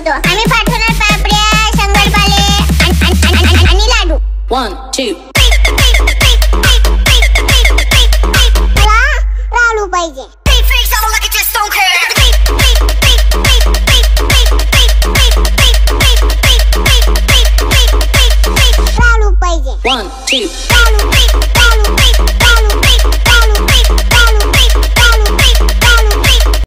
होतो आम्ही पाठवणार पापड्या शंकरपाले आणि लाडू वन टू लाडू पाहिजे One, two.